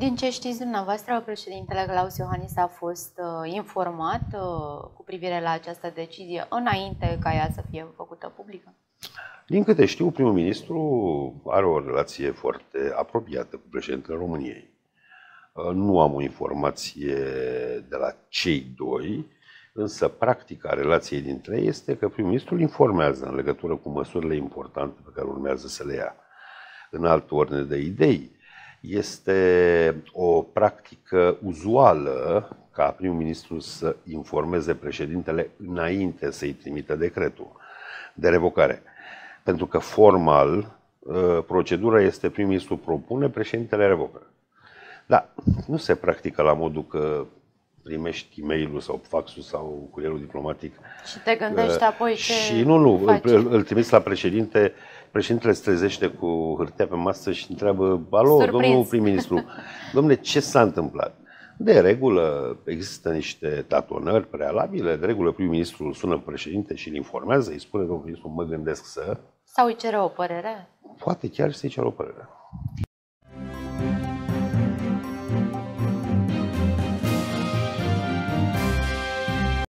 Din ce știți dumneavoastră, președintele Claus Iohannis a fost uh, informat uh, cu privire la această decizie înainte ca ea să fie făcută publică? Din câte știu, primul ministru are o relație foarte apropiată cu președintele României. Uh, nu am o informație de la cei doi, însă practica relației dintre ei este că primul ministru îl informează în legătură cu măsurile importante pe care urmează să le ia. În altă ordine de idei, este o practică uzuală ca primul ministru să informeze președintele înainte să-i trimită decretul de revocare. Pentru că formal ă, procedura este primul ministru propune, președintele revocă. Da, nu se practică la modul că primești e mail sau faxul sau curierul diplomatic. Și te gândești apoi ce Și nu, nu, faci. îl, îl trimiți la președinte, președintele se trezește cu hârtia pe masă și întreabă, alo, Surprins. domnul prim-ministru, domnule, ce s-a întâmplat? De regulă există niște tatonări prealabile, de regulă prim-ministru îl sună pe președinte și îl informează, îi spune, domnul ministru, mă gândesc să, Sau îi cere o părere? poate chiar să-i ceară o părere.